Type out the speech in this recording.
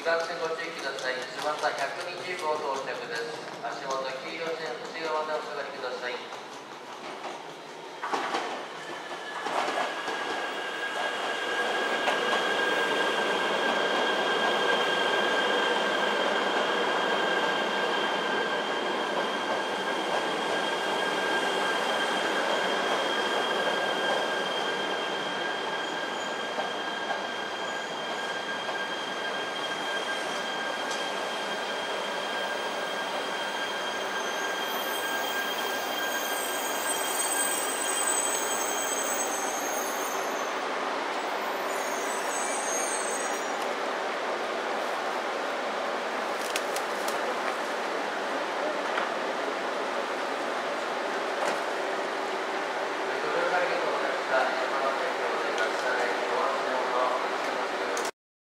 2番線ご注意ください。翼120号到着です。